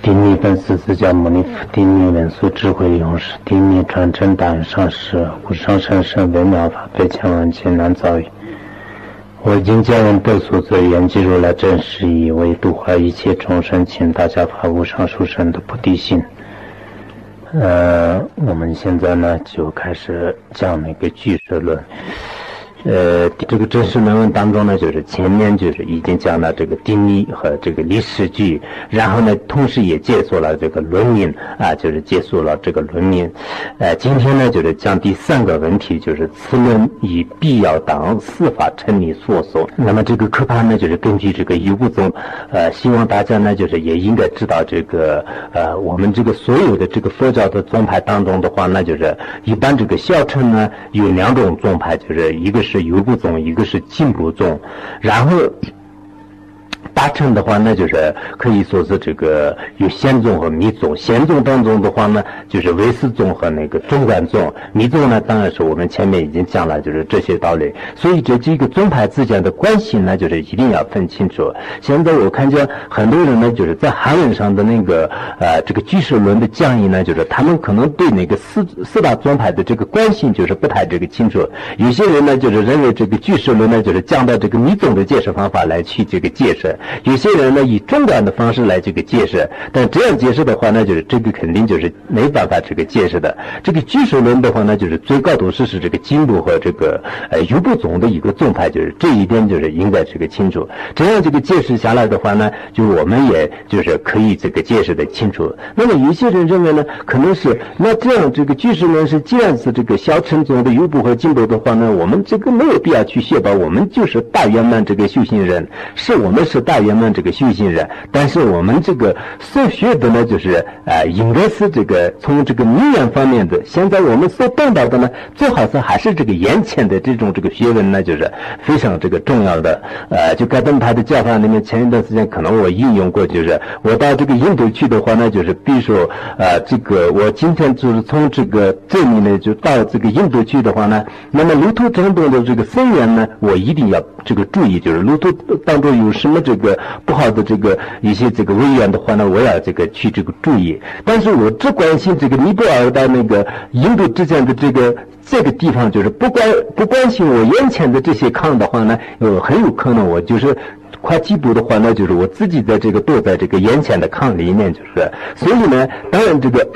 顶礼本师释迦牟尼佛，顶礼文殊智慧勇士，顶礼传承大愿上师，无上甚深微妙法，百千万劫难遭遇。我已经见闻得所则缘记如来真实义，为度化一切众生，请大家发无上殊胜的菩提心。呃，我们现在呢就开始讲那个句式论。呃，这个真实论文当中呢，就是前面就是已经讲了这个定义和这个历史剧，然后呢，同时也结束了这个论名啊，就是结束了这个论名。呃，今天呢，就是讲第三个问题，就是此论以必要当司法成立所说。那么这个课盘呢，就是根据这个一物宗，呃，希望大家呢，就是也应该知道这个呃，我们这个所有的这个佛教的宗派当中的话，那就是一般这个小乘呢有两种宗派，就是一个是。是有部宗，一个是进部宗，然后。大乘的话，那就是可以说是这个有显宗和密宗。显宗当中的话呢，就是唯识宗和那个中观宗。密宗呢，当然是我们前面已经讲了，就是这些道理。所以这几个宗派之间的关系呢，就是一定要分清楚。现在我看见很多人呢，就是在韩文上的那个呃这个居士论的讲义呢，就是他们可能对那个四四大宗派的这个关系就是不太这个清楚。有些人呢，就是认为这个居士论呢，就是讲到这个密宗的解释方法来去这个解释。有些人呢以中观的方式来这个解释，但这样解释的话呢，就是这个肯定就是没办法这个解释的。这个居士论的话呢，就是最高度是是这个经部和这个呃优部宗的一个宗派，就是这一点就是应该这个清楚。这样这个解释下来的话呢，就我们也就是可以这个解释的清楚。那么有些人认为呢，可能是那这样这个居士论是既然是这个小乘宗的优部和经部的话呢，我们这个没有必要去学吧，我们就是大圆满这个修行人，是我们是大。圆满这个修行人，但是我们这个所学的呢，就是呃，应该是这个从这个名言方面的。现在我们所懂到的呢，最好是还是这个眼前的这种这个学问呢，就是非常这个重要的。呃，就盖登他的教法里面，前一段时间可能我应用过，就是我到这个印度去的话呢，就是比如说呃，这个我今天就是从这个这里呢，就到这个印度去的话呢，那么路途当中的这个僧缘呢，我一定要这个注意，就是路途当中有什么这个。不好的这个一些这个委员的话呢，我要这个去这个注意。但是我只关心这个尼泊尔到那个印度之间的这个这个地方，就是不关不关心我眼前的这些炕的话呢，有很有可能我就是快几步的话呢，就是我自己在这个躲在这个眼前的炕里面，就是所以呢，当然这个。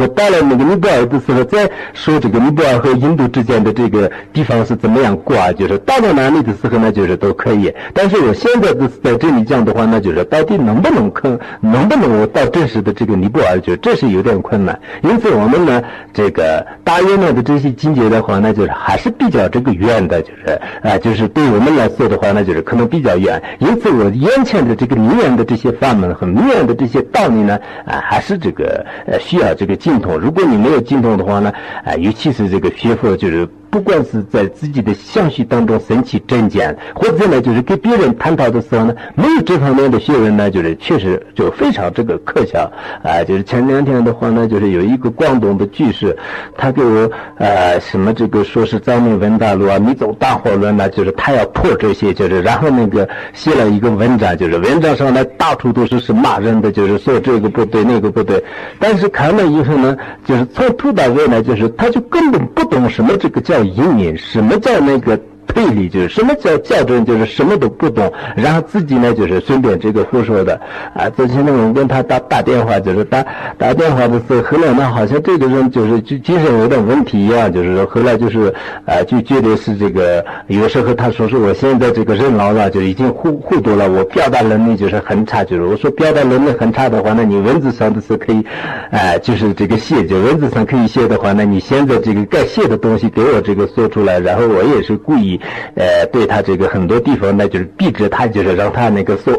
我到了那个尼泊尔的时候，再说这个尼泊尔和印度之间的这个地方是怎么样过啊？就是到了哪里的时候呢，就是都可以。但是我现在的在这里讲的话，那就是到底能不能坑能不能我到真实的这个尼泊尔就这是有点困难。因此我们呢，这个大约呢的这些境界的话，那就是还是比较这个远的，就是啊，就是对我们来说的话，那就是可能比较远。因此我眼前的这个迷人的这些法门和迷人的这些道理呢，啊，还是这个呃需要这个。如果你没有精通的话呢，啊，尤其是这个学佛就是。不管是在自己的相续当中升起正见，或者呢，就是跟别人探讨的时候呢，没有这方面的学问呢，就是确实就非常这个可笑啊。就是前两天的话呢，就是有一个广东的居士，他给我呃什么这个说是《藏文大陆》啊，《你走大火论》呢，就是他要破这些，就是然后那个写了一个文章，就是文章上呢到处都是是骂人的，就是说这个不对那个不对。但是看了以后呢，就是从头到尾呢，就是他就根本不懂什么这个叫。移民，什么叫那个？推理就是什么叫校正，就是什么都不懂，然后自己呢就是顺便这个胡说的啊。之前呢我跟他打打电话，就是打打电话的时候，后来呢好像这个人就是就精神有点问题一样，就是后来就是啊就觉得是这个有时候他说是我现在这个人老了，就已经糊糊涂了，我表达能力就是很差，就是我说表达能力很差的话，那你文字上的是可以，哎就是这个写，就文字上可以写的话，那你现在这个该写的东西给我这个说出来，然后我也是故意。呃，对他这个很多地方呢，就是避着他，就是让他那个说。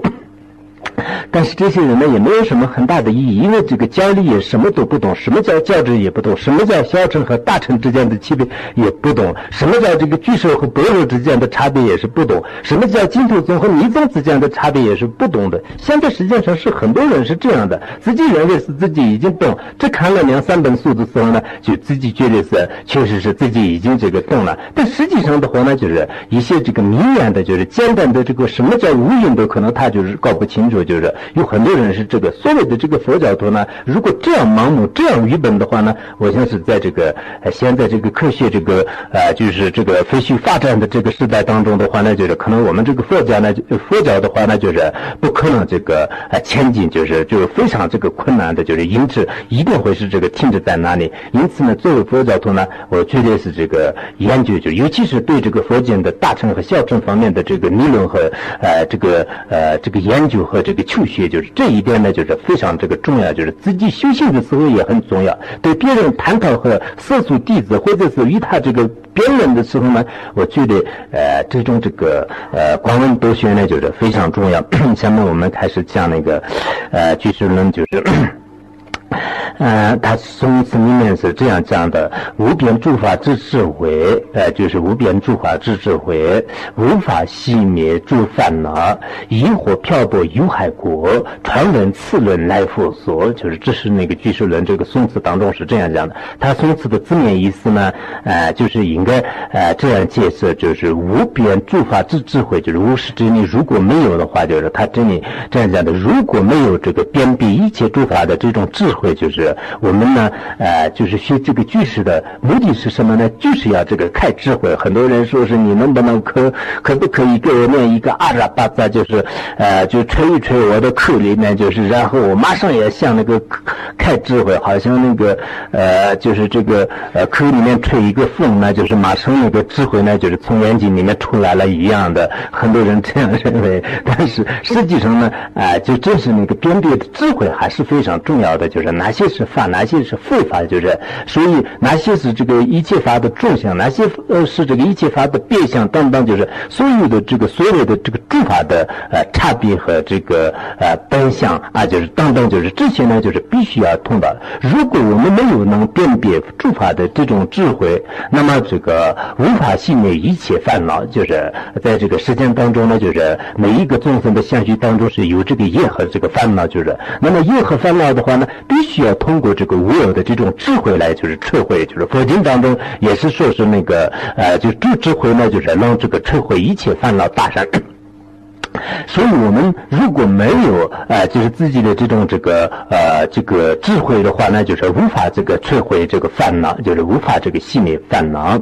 但是这些人呢，也没有什么很大的意义，因为这个教理也什么都不懂，什么叫教制也不懂，什么叫小乘和大乘之间的区别也不懂，什么叫这个巨兽和般若之间的差别也是不懂，什么叫净土宗和密宗之间的差别也是不懂的。现在实际上是很多人是这样的，自己认为是自己已经懂，只看了两三本书的时候呢，就自己觉得是确实是自己已经这个懂了。但实际上的话呢，就是一些这个迷远的，就是简单的这个什么叫无因的，可能他就是搞不清楚。就是有很多人是这个所谓的这个佛教徒呢，如果这样盲目、这样愚笨的话呢，我想是在这个现在这个科学这个呃就是这个飞速发展的这个时代当中的话呢，就是可能我们这个佛教呢，佛教的话呢，就是不可能这个呃前进，就是就是非常这个困难的，就是因此一定会是这个停止在那里。因此呢，作为佛教徒呢，我绝对是这个研究，就尤其是对这个佛经的大乘和小乘方面的这个理论和呃这个呃这个研究和这个。求学就是这一点呢，就是非常这个重要，就是自己修行的时候也很重要。对别人探讨和色素弟子，或者是与他这个辩论的时候呢，我觉得呃，这种这个呃，光文多学呢，就是非常重要。下面我们开始讲那个呃，居士论，就是。呃，他宋词里面是这样讲的：无边诸法之智慧，呃，就是无边诸法之智慧，无法熄灭诸烦恼，疑惑漂泊有害国，传闻次轮来佛所，就是这是那个居士论这个宋词当中是这样讲的。他宋词的字面意思呢，呃，就是应该呃这样解释，就是无边诸法之智慧，就是无始真理。如果没有的话，就是他这里这样讲的：如果没有这个遍蔽一切诸法的这种智慧。就是我们呢，呃，就是学这个句式的目的是什么呢？就是要这个开智慧。很多人说是你能不能可可不可以给我念一个阿拉巴扎，就是呃，就吹一吹我的口里面，就是然后我马上也像那个开智慧，好像那个呃，就是这个呃口里面吹一个风呢，就是马上那个智慧呢，就是从眼睛里面出来了一样的。很多人这样认为，但是实际上呢，啊，就正是那个辨别的智慧还是非常重要的，就是。哪些是法，哪些是非法？就是所以哪些是这个一切法的众相，哪些呃是这个一切法的变相等等，就是所有的这个所有的这个诸法的呃差别和这个呃本相啊，就是等等，就是这些呢，就是必须要通达。如果我们没有能辨别诸法的这种智慧，那么这个无法熄灭一切烦恼。就是在这个时间当中呢，就是每一个众生的相续当中是有这个业和这个烦恼，就是那么业和烦恼的话呢，必必须要通过这个无有的这种智慧来，就是智慧，就是佛经当中也是说是那个呃，就这智慧呢，就是让这个智慧一切烦恼大善。所以，我们如果没有呃，就是自己的这种这个呃这个智慧的话，那就是无法这个摧毁这个烦恼，就是无法这个熄灭烦恼。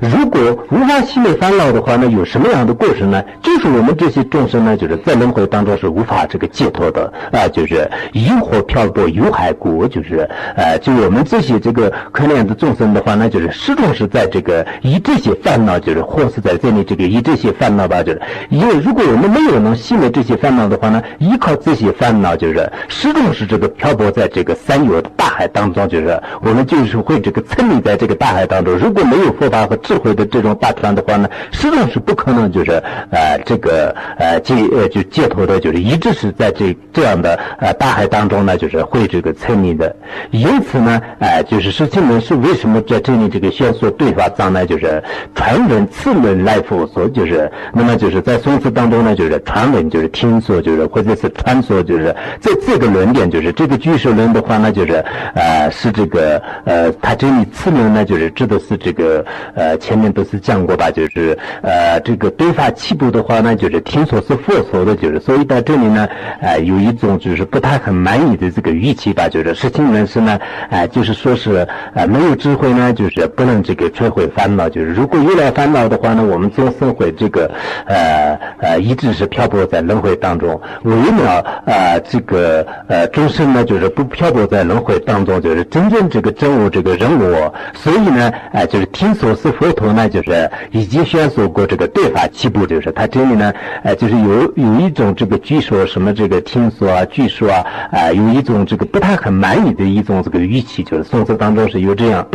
如果无法熄灭烦恼的话，那有什么样的过程呢？就是我们这些众生呢，就是在轮回当中是无法这个解脱的啊，就是疑惑漂泊有害果，就是呃，就我们这些这个可怜的众生的话，那就是始终是在这个以这些烦恼，就是或是在这里这个以这些烦恼吧，就是因为如果我们没有能熄灭这些烦恼的话呢，依靠这些烦恼就是始终是这个漂泊在这个三有的大海当中，就是我们就是会这个沉迷在这个大海当中。如果没有佛法和智慧的这种大船的话呢，始终是不可能就是呃这个呃解呃就解脱的，就是一直是在这这样的呃大海当中呢，就是会这个沉迷的。因此呢，哎，就是实际上是为什么在这里这个宣说对法藏呢？就是传闻次论来佛所，就是那么就是在宋词当中呢，就。传闻就是听说，就是或者是传说，就是这这个论点，就是这个居士论的话呢，就是呃是这个呃他这里次论呢，就是指的是这个呃前面都是讲过吧，就是呃这个对法起步的话呢，就是听说是佛说的，就是所以在这里呢，呃有一种就是不太很满意的这个语气吧，就是实情人士呢，哎就是说是呃没有智慧呢，就是不能这个摧毁烦恼，就是如果有了烦恼的话呢，我们终生会这个呃呃一直是。漂泊在轮回当中，为了啊这个呃终身呢，就是不漂泊在轮回当中，就是真正这个证悟这个人我，所以呢，哎，就是听说是佛陀呢，就是已经宣说过这个对法七步，就是他这里呢，哎，就是有有一种这个据说什么这个听说啊，据说啊，啊，有一种这个不太很满意的一种这个语气，就是宋词当中是有这样。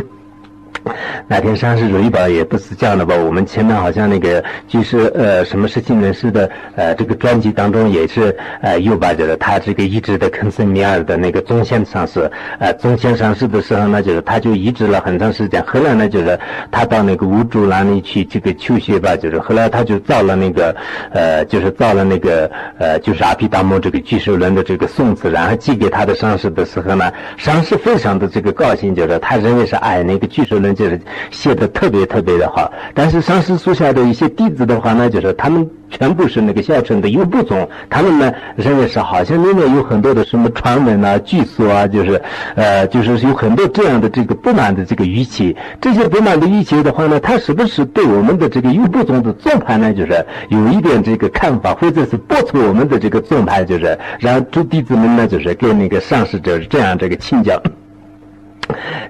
那天上市如意宝也不是这样的吧？我们前面好像那个就是呃什么事情人士的呃这个专辑当中也是呃又把就是他这个移植的肯森米尔的那个中线上市呃中线上市的时候呢，就是他就移植了很长时间。后来呢，就是他到那个乌珠那里去这个求学吧，就是后来他就造了那个呃就是造了那个呃就是阿毗达摩这个居士论的这个宋词，然后寄给他的上师的时候呢，上师非常的这个高兴，就是他认为是哎那个居士就是写的特别特别的好，但是上师属下的一些弟子的话呢，就是他们全部是那个孝顺的又不宗，他们呢认为是好像里面有很多的什么传闻啊、据说啊，就是呃，就是有很多这样的这个不满的这个语气。这些不满的语气的话呢，他是不是对我们的这个又不宗的宗派呢，就是有一点这个看法，或者是驳斥我们的这个宗派，就是让诸弟子们呢，就是给那个上师就是这样这个请教。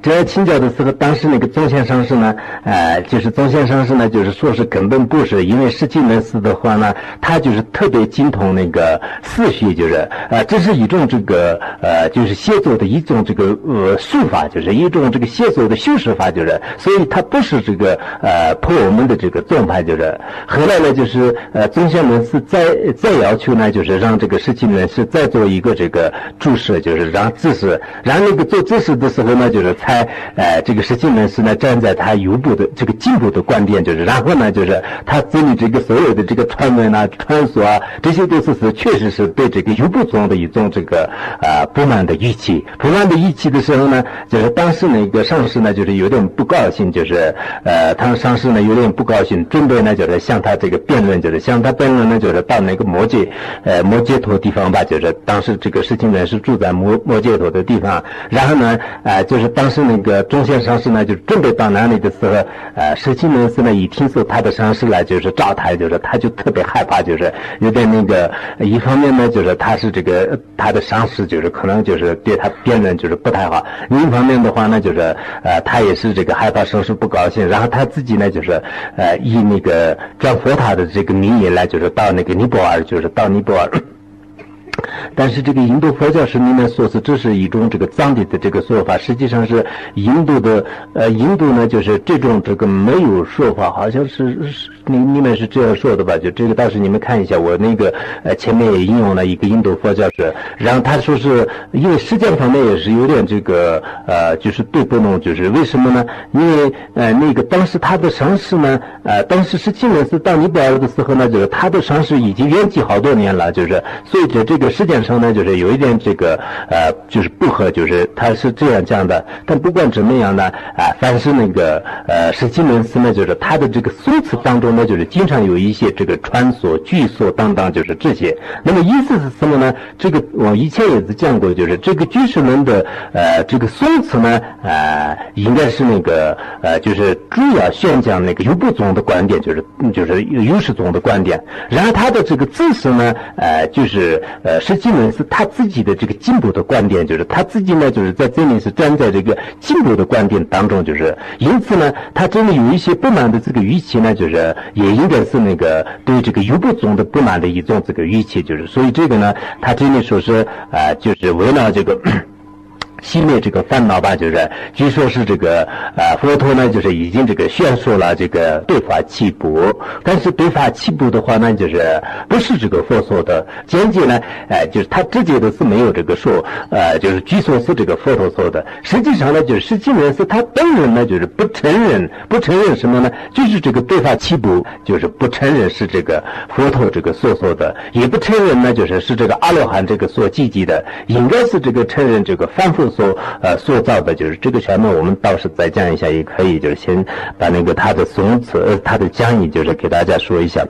这样请教的时候，当时那个宗宪上师呢，呃，就是宗宪上师呢，就是说是根本不是，因为释迦牟尼的话呢，他就是特别精通那个四学，就是呃，这是一种这个呃，就是写作的一种这个呃术法，就是一种这个写作的修饰法，就是，所以他不是这个呃破我们的这个宗派，就是后来呢，就是呃宗宪门士再再要求呢，就是让这个释迦牟尼再做一个这个注释，就是让知识，让那个做知识的时候呢。就是猜，呃，这个实际呢是呢站在他右部的这个进步的观点，就是然后呢就是他这里这个所有的这个传闻啊、传说啊，这些都是是确实是对这个右部中的一种这个啊不满的语气。不满的语气的时候呢，就是当时那个上司呢就是有点不高兴，就是呃，他上司呢有点不高兴，准备呢就是向他这个辩论，就是向他辩论呢就是到那个摩羯，呃，摩羯陀地方吧，就是当时这个事情呢是住在摩摩羯陀的地方，然后呢，呃。就是当时那个中线上市呢，就准备到那里的时候，呃，十七人士呢一听说他的上市呢，就是找他，就是他就特别害怕，就是有点那个，一方面呢，就是他是这个他的上司，就是可能就是对他辩论就是不太好；另一方面的话呢，就是呃，他也是这个害怕上司不高兴，然后他自己呢，就是呃，以那个转佛塔的这个名义来，就是到那个尼泊尔，就是到尼泊尔。但是这个印度佛教史里面说是这是一种这个藏地的这个说法，实际上是印度的呃印度呢就是这种这个没有说法，好像是你你们是这样说的吧？就这个到时你们看一下，我那个呃前面也引用了一个印度佛教史，然后他说是因为时间方面也是有点这个呃就是对不弄，就是为什么呢？因为呃那个当时他的上师呢呃当时十七年是到尼泊尔的时候呢，就是他的上师已经圆寂好多年了，就是所以这这个。时间上呢，就是有一点这个呃，就是不合，就是他是这样讲的。但不管怎么样呢，啊，凡是那个呃，十七门师呢，就是他的这个宋词当中呢，就是经常有一些这个传说、据说等等，就是这些。那么意思是什么呢？这个我以前也是讲过，就是这个居士们的呃，这个宋词呢，呃，应该是那个呃，就是主要宣讲那个优不宗的观点，就是就是优势宗的观点。然后他的这个知识呢，呃，就是呃。实际呢是他自己的这个进步的观点，就是他自己呢就是在这里是站在这个进步的观点当中，就是因此呢，他真的有一些不满的这个预期呢，就是也应该是那个对这个优不宗的不满的一种这个预期，就是所以这个呢，他真的说是啊，就是为了这个。熄灭这个烦恼吧，就是据说是这个呃佛陀呢，就是已经这个宣说了这个对法七部，但是对法七部的话呢，就是不是这个佛说的，简介呢，哎，就是他直接的是没有这个说，呃，就是据说是这个佛陀说的，实际上呢，就是实际呢是他本人呢，就是不承认，不承认什么呢？就是这个对法七部，就是不承认是这个佛陀这个所说的，也不承认呢，就是是这个阿罗汉这个所积极的，应该是这个承认这个凡夫。所呃塑造的就是这个全面，我们倒是再讲一下也可以，就是先把那个他的宋词、呃他的讲义，就是给大家说一下，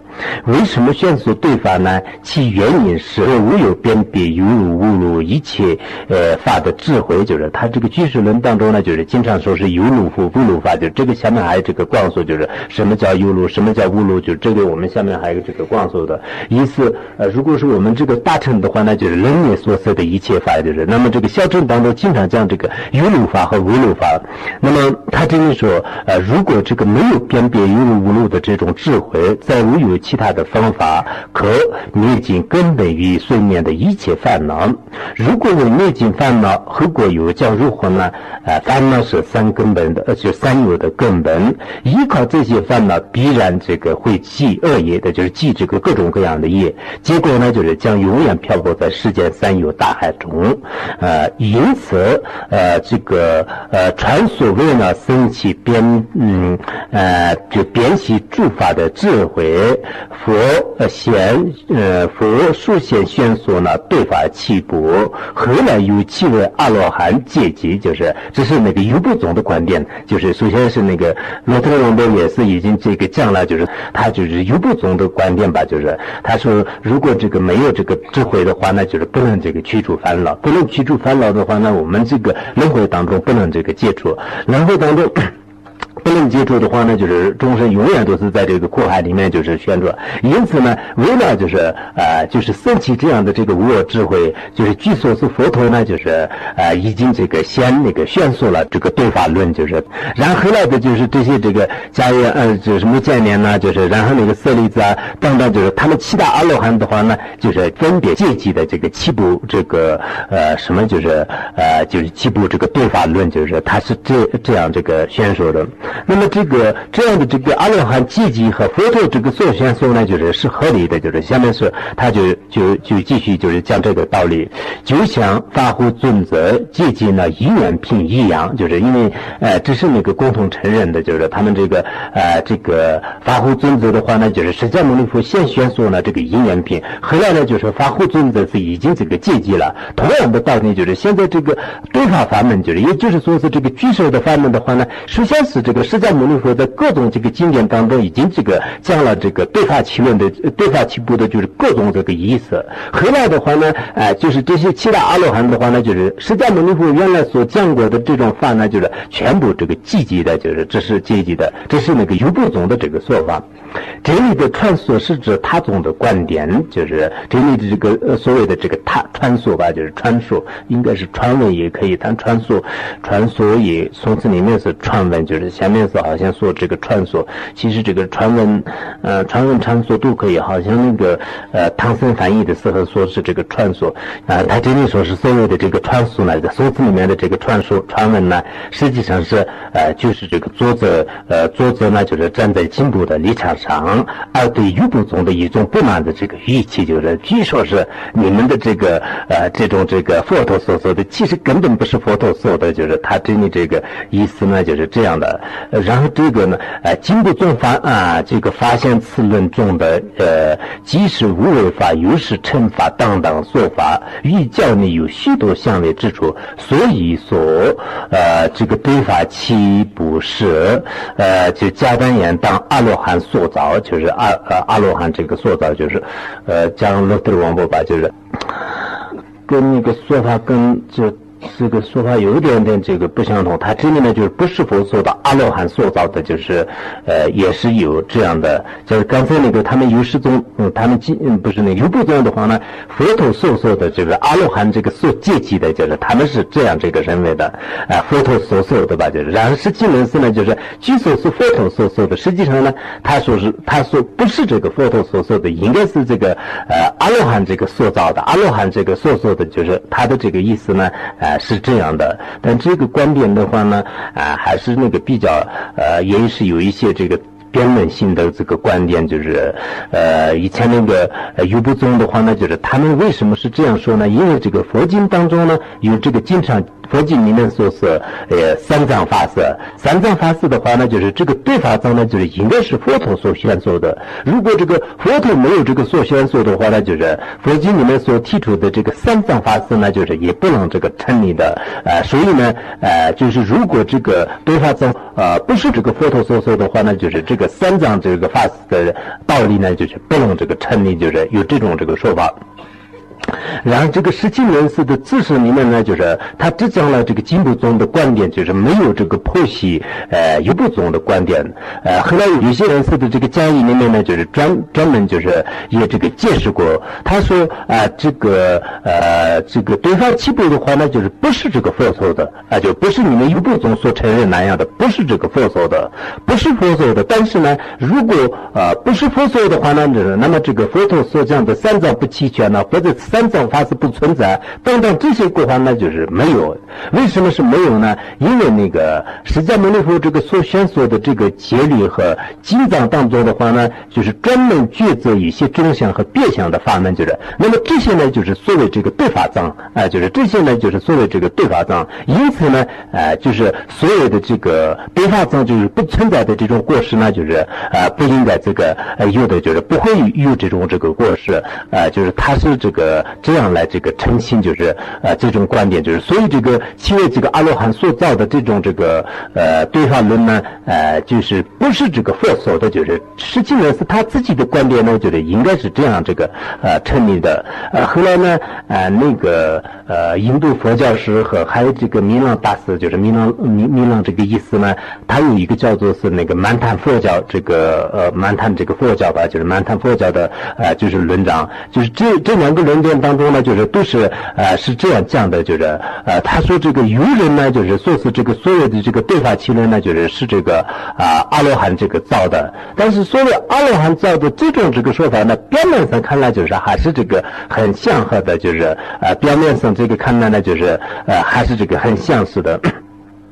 为什么选择对法呢？其原因是无有辨别，有如无如一切呃法的智慧，就是他这个居士论当中呢，就是经常说是有如法、无如法，就这个下面还有这个光说，就是什么叫有如，什么叫无如，就这个我们下面还有这个光说的意思。呃，如果是我们这个大乘的话呢，就是人也所说的一切法，就是那么这个小乘当中经经常讲这个有漏法和无漏法。那么他这里说，呃，如果这个没有辨别有漏无漏的这种智慧，再无有其他的方法可灭尽根本于睡眠的一切烦恼。如果我灭尽烦恼，后果又将如何呢？呃，烦恼是三根本的，呃，就三有的根本。依靠这些烦恼，必然这个会记恶业的，就是记这个各种各样的业。结果呢，就是将永远漂泊在世间三有大海中。呃，因此，呃，这个呃，传所谓呢，生起边嗯呃，就边析诸法的智慧，佛显呃佛书显宣说呢，对法起步，后来又其为阿罗汉阶级，就是这是那个优不总的观点，就是首先是那个罗特龙的也是已经这个讲了，就是他就是优不总的观点吧，就是他说如果这个没有这个智慧的话，那就是不能这个驱除烦恼，不能驱除烦恼的话，那我我们这个轮回当中不能这个接触，轮回当中。不能接触的话呢，就是终身永远都是在这个苦海里面就是旋转。因此呢，为了就是呃，就是升起这样的这个无我智慧，就是据说是佛陀呢，就是呃，已经这个先那个宣说了这个对法论，就是然后来的就是这些这个迦叶呃，就是目犍连呢，就是然后那个舍利子啊等等，就是他们七大阿罗汉的话呢，就是分别阶级的这个七部这个呃什么就是呃就是七部这个对法论，就是他是这这样这个宣说的。那么这个这样的这个阿罗汉积极和佛陀这个所宣说呢，就是是合理的，就是下面是他就就就继续就是讲这个道理，就像法护尊者阶级呢一元品一样，就是因为呃这是那个共同承认的，就是他们这个呃这个法护尊者的话呢，就是释迦牟尼佛先宣说呢这个一元品，后来呢？就是法护尊者是已经这个阶级了，同样的道理就是现在这个对法法门就是也就是说是这个居士的法门的话呢，首先是这个。释迦牟尼佛在各种这个经典当中，已经这个讲了这个对法起论的对法起步的，就是各种这个意思。后来的话呢，哎，就是这些其他阿罗汉的话呢，就是释迦牟尼佛原来所讲过的这种法呢，就是全部这个积极的，就是这是积极的，这是那个优部宗的这个说法。这里的传说是指他宗的观点，就是这里的这个呃所谓的这个他传说吧，就是传说，应该是传闻也可以，但传说传说也从此里面是传闻，就是先面是好像说这个传说，其实这个传闻，呃传闻传说都可以，好像那个呃唐僧翻译的时候说是这个传说啊，他这里说是所谓的这个传说呢，说辞里面的这个传说传闻呢，实际上是呃就是这个作者呃作者呢就是站在进步的立场。上，而对玉部宗的一种不满的这个语气，就是据说是你们的这个呃这种这个佛陀所说的，其实根本不是佛陀说的，就是他真的这个意思呢，就是这样的。然后这个呢，呃，经过宗法啊，这个发现此论中的呃，即是无为法，又是惩罚等等说法，欲教你有许多相位之处，所以说呃，这个对法岂不是呃，就加丹言当阿罗汉塑。造就是阿呃阿罗汉这个塑造就是，呃讲罗德王波吧，就是跟那个说法跟就。这个说法有一点点这个不相同，他真的呢就是不是佛说的阿罗汉塑造的，就是呃也是有这样的，就是刚才那个他们有始终，嗯，他们嗯不是那个有不宗的话呢，佛陀所说的这个阿罗汉这个所阶级的，就是他们是这样这个认为的，啊，佛陀所说的吧，就是，然后实际人士呢，就是据说是佛陀所说的，实际上呢，他说是他说不是这个佛陀所说的，应该是这个呃阿罗汉这个塑造的，阿罗汉这个所说的就是他的这个意思呢，是这样的，但这个观点的话呢，啊，还是那个比较，呃，也是有一些这个辩论性的这个观点，就是，呃，以前那个优不宗的话呢，就是他们为什么是这样说呢？因为这个佛经当中呢，有这个经常。佛经里面说是，呃，三藏法师。三藏法师的话呢，就是这个对法藏呢，就是应该是佛陀所宣说的。如果这个佛陀没有这个所宣说的话呢，就是佛经里面所提出的这个三藏法师呢，就是也不能这个成立的。呃，所以呢，呃，就是如果这个对法藏呃不是这个佛陀所说的话呢，就是这个三藏这个法师的道理呢，就是不能这个成立，就是有这种这个说法。然后这个十七人士的知识里面呢，就是他只讲了这个金部宗的观点，就是没有这个剖析呃优部宗的观点。呃，后来有些人士的这个讲义里面呢，就是专专门就是也这个解释过。他说啊，这个呃这个对方七部的话呢，就是不是这个佛说的啊，就不是你们优部宗所承认那样的，不是这个佛说的，不是佛说的。但是呢，如果啊不是佛说的话呢，那么这个佛陀所讲的三藏不齐全呢，或者三藏法是不存在，等等这些国话那就是没有。为什么是没有呢？因为那个释迦牟尼佛这个所宣说的这个戒律和经藏当中的话呢，就是专门抉择一些中相和别相的法门，就是那么这些呢，就是所谓这个对法藏啊，就是这些呢，就是所谓这个对法藏。因此呢，呃，就是所有的这个对法藏就是不存在的这种过失呢，就是啊，不应该这个呃有的就是不会有这种这个过失啊，就是他是这个这样来这个澄清，就是呃这种观点，就是所以这个七位这个阿罗汉所造的这种这个呃对话论呢，呃，就是不是这个佛说的，就是实际呢是他自己的观点呢，就是应该是这样这个呃成立的。呃，后来呢，呃，那个呃印度佛教史和还有这个弥勒大师，就是弥勒弥弥勒这个意思呢，他有一个叫做是那个满坛佛教这个呃满坛这个佛教吧，就是满坛佛教的呃就是论章，就是这这两个当中呢，就是都是呃是这样讲的，就是呃他说这个愚人呢，就是说是这个所有的这个对话起论呢，就是是这个啊阿罗汉这个造的，但是所谓阿罗汉造的这种这个说法呢，表面上看来就是还是这个很像和的，就是呃表面上这个看来呢，就是呃还是这个很相似的。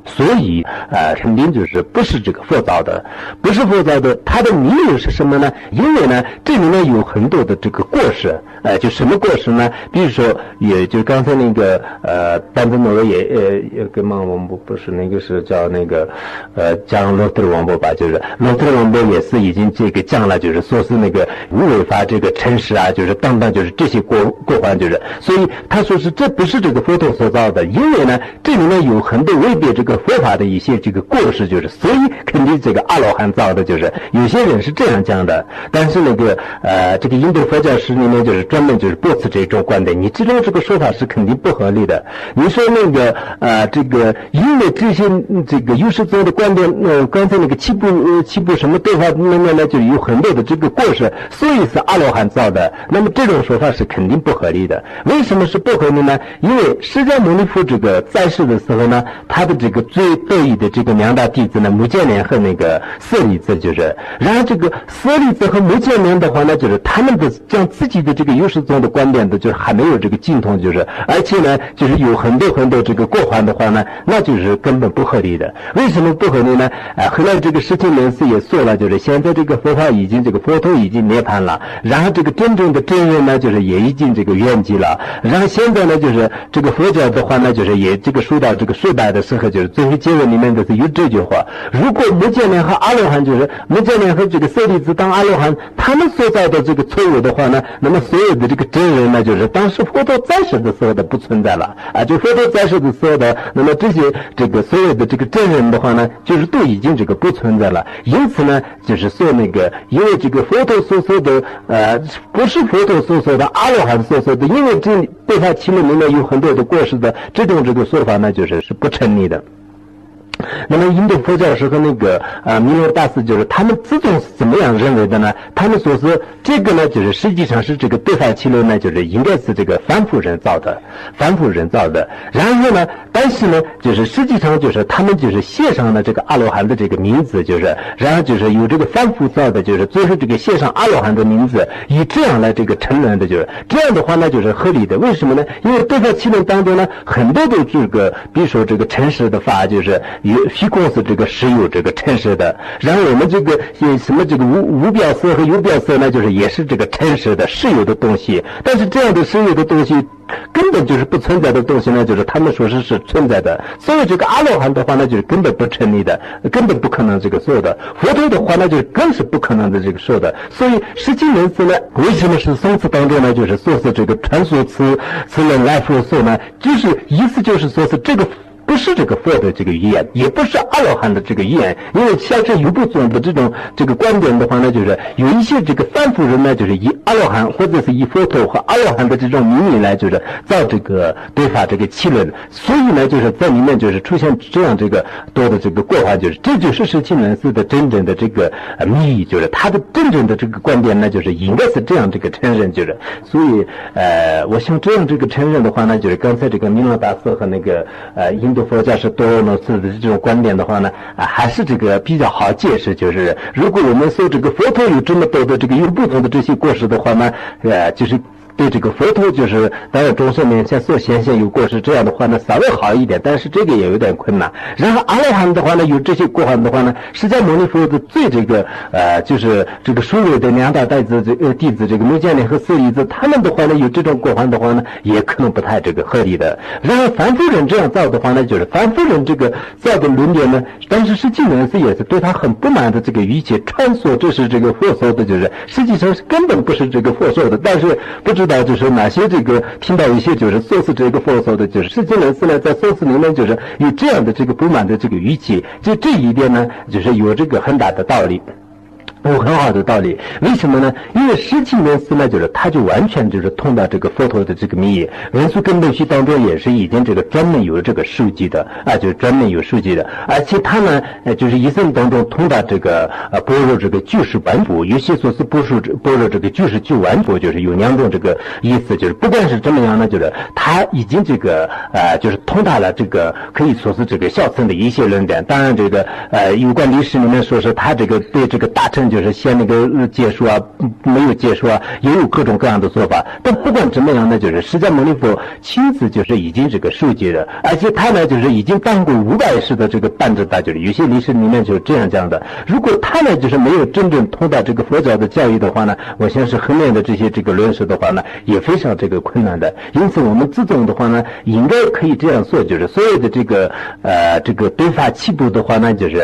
所以，呃，肯定就是不是这个佛造的，不是佛造的。它的理由是什么呢？因为呢，这里面有很多的这个过失，呃，就什么过失呢？比如说，也就刚才那个，呃，丹泽诺也，呃，也跟嘛，王博不是那个是叫那个，呃，讲罗特王博吧，就是罗特王博也是已经这个讲了，就是说是那个无违法这个诚实啊，就是等等，就是这些过过患，就是，所以他说是这不是这个佛陀所造的，因为呢，这里面有很多未必这个。佛法的一些这个过失，就是所以肯定这个阿罗汉造的，就是有些人是这样讲的。但是那个呃，这个印度佛教史里面就是专门就是驳斥这种观点。你这种这个说法是肯定不合理的。你说那个呃，这个因为这些这个优势宗的观点，呃，刚才那个七部七部什么对话里面呢，就有很多的这个过失，所以是阿罗汉造的。那么这种说法是肯定不合理的。为什么是不合理呢？因为释迦牟尼佛这个在世的时候呢，他的这个。最得意的这个两大弟子呢，穆建连和那个舍利子，就是。然后这个舍利子和穆建连的话呢，就是他们的将自己的这个优势宗的观点的，就是还没有这个精通，就是。而且呢，就是有很多很多这个过患的话呢，那就是根本不合理的。为什么不合理呢？啊，后来这个释迦人士也说了，就是现在这个佛法已经这个佛陀已经涅槃了，然后这个真正的真人呢，就是也已经这个圆寂了。然后现在呢，就是这个佛教的话呢，就是也这个说到这个衰败的时候，就是。这些经文里面都是有这句话：如果目犍连和阿罗汉，就是目犍连和这个舍利子当阿罗汉，他们所造的这个错误的话呢，那么所有的这个真人呢，就是当时佛陀在世的时候的不存在了啊，就佛陀在世的时候的，那么这些这个所有的这个真人的话呢，就是都已经这个不存在了。因此呢，就是说那个，因为这个佛陀所说的，呃，不是佛陀所说的阿罗汉所说的，因为这对他其论里面有很多的过失的，这种这个说法呢，就是是不成立的。那么印度佛教是和那个啊弥勒大师，就是他们自种是怎么样认为的呢？他们说是这个呢，就是实际上是这个德法七论呢，就是应该是这个凡夫人造的，凡夫人造的。然后呢，但是呢，就是实际上就是他们就是写上了这个阿罗汉的这个名字，就是然后就是有这个凡夫造的，就是最后这个写上阿罗汉的名字，以这样来这个承认的，就是这样的话呢，就是合理的。为什么呢？因为德法七论当中呢，很多的这个，比如说这个诚实的法，就是。有虚空是这个是有这个真实的，然后我们这个有什么这个无无表色和有表色呢，就是也是这个真实的实有的东西。但是这样的实有的东西根本就是不存在的东西呢，就是他们说是是存在的。所以这个阿罗汉的话呢，就是根本不成立的，根本不可能这个说的。佛陀的话呢，就是更是不可能的这个说的。所以实际人士呢，为什么是宋词当中呢，就是说是这个传说词词人来佛说呢？就是意思就是说是这个。不是这个佛的这个语言，也不是阿罗汉的这个语言，因为像这有部宗的这种这个观点的话呢，就是有一些这个凡夫人呢，就是以阿罗汉或者是以佛陀和阿罗汉的这种名义来，就是造这个对法这个气论，所以呢，就是在里面就是出现这样这个多的这个过患，就是这就是十七人寺的真正的这个秘密，就是他的真正的这个观点呢，就是应该是这样这个承认，就是。所以呃，我想这样这个承认的话呢，就是刚才这个弥勒大师和那个呃印度佛教是多罗寺的这种观点的话呢，啊，还是这个比较好解释，就是如果我们说这个佛陀有这么多的这个有不同的这些过失的话呢，呃，就是。对这个佛陀就是当然众生面前所显现有过失，这样的话呢稍微好一点，但是这个也有点困难。然后阿罗汉的话呢，有这些过患的话呢，释迦牟尼佛的最这个呃，就是这个所有的两大弟子这呃弟子这个目犍连和舍利子，他们的话呢有这种过患的话呢，也可能不太这个合理的。然后凡夫人这样造的话呢，就是凡夫人这个造的论点呢，但是实际上是也是对他很不满的这个语气穿梭，这是这个佛说的，就是实际上是根本不是这个佛说的，但是不知知道。就是哪些这个听到一些就是说是这个佛说的，就是实际人士呢，在说辞里面就是有这样的这个不满的这个语气，就这一点呢，就是有这个很大的道理。有很好的道理，为什么呢？因为实际人士呢，就是他就完全就是通达这个佛陀的这个名义，文殊根本序当中也是已经这个专门有这个数据的啊，就是专门有数据的，而且他呢，呃，就是一生当中通达这个呃般若这个具世完佛，有些说是般若般若这个具世具完佛，就是有两种这个意思，就是不管是怎么样呢，就是他已经这个呃，就是通达了这个可以说是这个小乘的一些论点。当然，这个呃，有关历史里面说是他这个对这个大乘。就是先那个解说啊，没有解说啊，也有各种各样的做法。但不管怎么样呢，就是释迦牟尼佛亲自就是已经这个受戒了，而且他呢就是已经当过五百世的这个半智大，就是有些历史里面就是这样讲的。如果他呢就是没有真正通达这个佛教的教育的话呢，我想是后面的这些这个论述的话呢，也非常这个困难的。因此我们自重的话呢，应该可以这样做，就是所有的这个呃这个对法起步的话呢，就是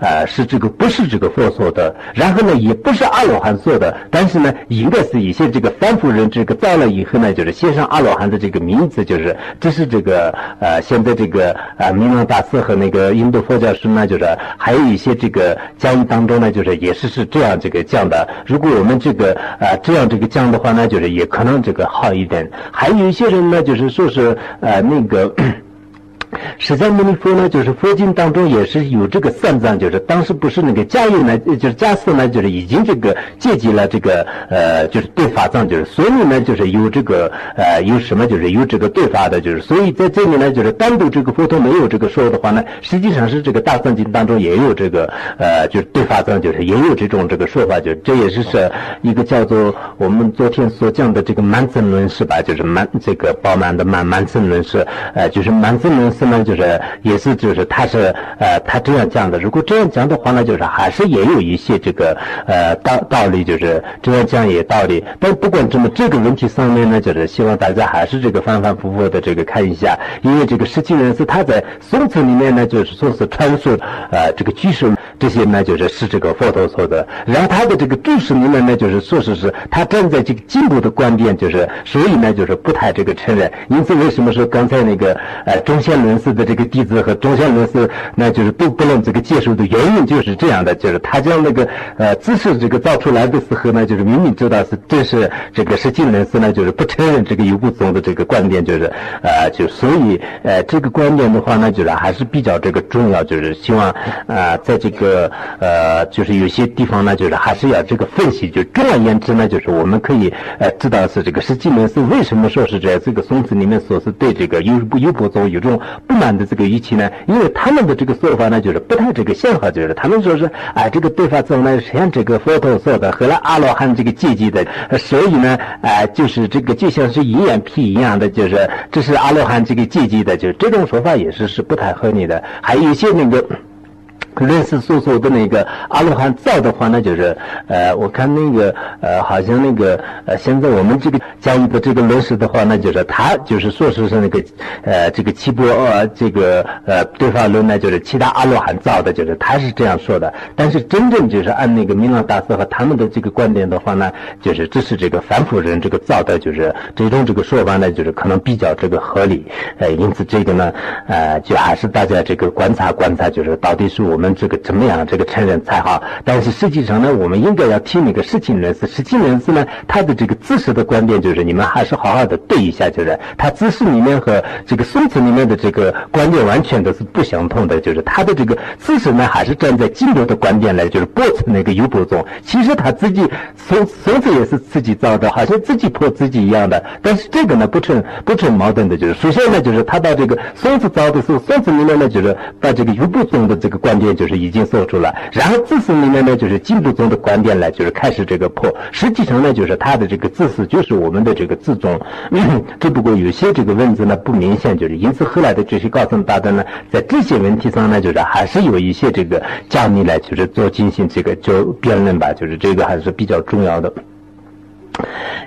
呃是这个不是这个佛说的，然然后呢，也不是阿罗汉做的，但是呢，应该是一些这个凡夫人这个造了以后呢，就是写上阿罗汉的这个名字，就是这是这个呃，现在这个呃，弥勒大师和那个印度佛教师呢，就是还有一些这个讲义当中呢，就是也是是这样这个讲的。如果我们这个呃这样这个讲的话呢，就是也可能这个好一点。还有一些人呢，就是说是呃那个。释迦牟尼佛呢，就是佛经当中也是有这个三藏，就是当时不是那个迦叶呢，就是迦叶呢，就是已经这个借机了这个呃，就是对法藏，就是所以呢，就是有这个呃有什么，就是有这个对法的，就是所以在这里呢，就是单独这个佛陀没有这个说的话呢，实际上是这个大藏经当中也有这个呃，就是对法藏，就是也有这种这个说法，就是这也是是一个叫做我们昨天所讲的这个满增论是吧？就是满这个饱满的满满增论是，呃，就是满增论。呢，就是也是就是他是呃他这样讲的。如果这样讲的话呢，就是还是也有一些这个呃道道理，就是这样讲也道理。但不管怎么这个问题上面呢，就是希望大家还是这个反反复复的这个看一下，因为这个十七人是他在宋词里面呢，就是说是传说呃这个居士这些呢，就是是这个佛陀说的。然后他的这个注释里面呢，就是说是是他站在这个进步的观点，就是所以呢，就是不太这个承认。因此为什么说刚才那个呃中线论？寺的这个弟子和中相论师，那就是都不能这个接受的原因就是这样的，就是他将那个呃姿势这个造出来的时候呢，就是明明知道是这是这个实际人士呢，就是不承认这个有不宗的这个观点，就是呃就所以呃这个观点的话呢，就是还是比较这个重要，就是希望啊在这个呃就是有些地方呢，就是还是要这个分析，就总而言之呢，就是我们可以呃知道是这个实际人士为什么说是在这个宋词里面说是对这个有有不宗有种。不满的这个语气呢，因为他们的这个说法呢，就是不太这个像话，就是他们说是哎，这个对法宗呢像这个佛陀说的，和了阿罗汉这个阶级的，所以呢，哎，就是这个就像是营眼皮一样的，就是这是阿罗汉这个阶级的，就是这种说法也是是不太合理的。还有一些那个。认识所说的那个阿罗汉造的话，那就是呃，我看那个呃，好像那个呃，现在我们这个讲的这个论师的话，那就是他就是说是是那个呃，这个七波呃，这个呃对法论呢，就是其他阿罗汉造的，就是他是这样说的。但是真正就是按那个明朗大师和他们的这个观点的话呢，就是这是这个凡普人这个造的，就是这种这个说法呢，就是可能比较这个合理。呃，因此这个呢，呃，就还是大家这个观察观察，就是到底是我们。们这个怎么样？这个承认才好。但是实际上呢，我们应该要听那个实情人士。实情人士呢，他的这个知识的观点就是，你们还是好好的对一下，就是他知识里面和这个孙子里面的这个观点完全都是不相同的。就是他的这个知识呢，还是站在金牛的观点来，就是驳斥那个优波宗。其实他自己孙孙子也是自己造的，好像自己破自己一样的。但是这个呢，不成不成矛盾的，就是首先呢，就是他到这个孙子造的时候，孙子里面呢，就是把这个优波宗的这个观点。就是已经做出了，然后自私里面呢，就是进步宗的观点呢，就是开始这个破。实际上呢，就是他的这个自私就是我们的这个自宗，只不过有些这个文字呢不明显，就是因此后来的这些高僧大德呢，在这些问题上呢，就是还是有一些这个讲义来，就是做进行这个就辩论吧，就是这个还是比较重要的。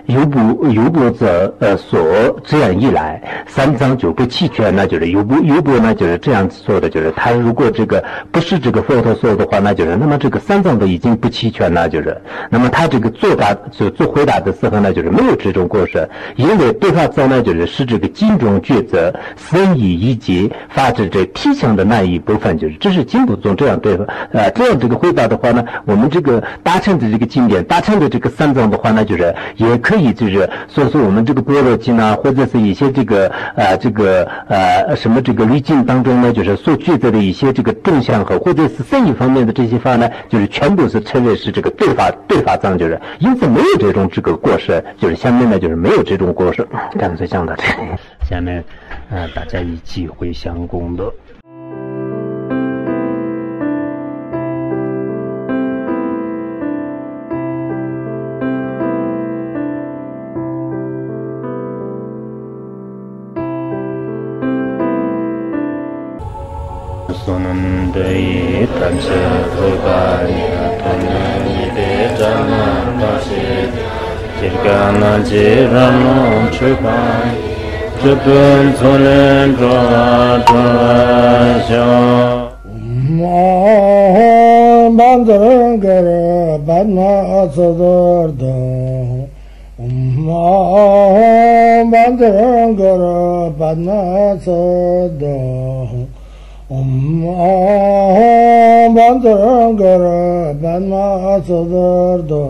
有不有不则呃所这样一来，三藏就不齐全，那就是有不有不呢？就是这样子说的，就是他如果这个不是这个佛陀说的话，那就是那么这个三藏都已经不齐全了，就是那么他这个作答就做回答的时候呢，就是没有这种过失，因为对他造呢，就是是这个经中抉择深意一节发自这体相的那一部分，就是这是经部中这样对呃这样这个回答的话呢，我们这个大乘的这个经典，大乘的这个三藏的话呢，就是也可以。就是说说我们这个般若经呢，或者是一些这个呃这个呃什么这个滤镜当中呢，就是所具备的一些这个正向和或者是生意方面的这些法呢，就是全部是称为是这个对法对法藏，就是因此没有这种这个过失，就是下面呢就是没有这种过失。干脆讲到这里，下面呃大家一起回向功德。dēyī tāṃsē rūpāyā tōnā nīpē jānā pāsē jirgānā jirānā chūpāyā chūpūn tsōlēn rōvā rōvā shō mā bāndarāṅ kārā bādnā ācādār dāṅ mā bāndarāṅ kārā bādnā ācādār Om Bandram Gara Banma Sadardo.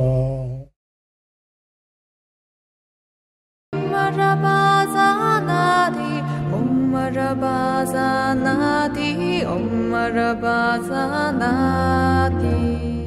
Marabazanati, Om Marabazanati.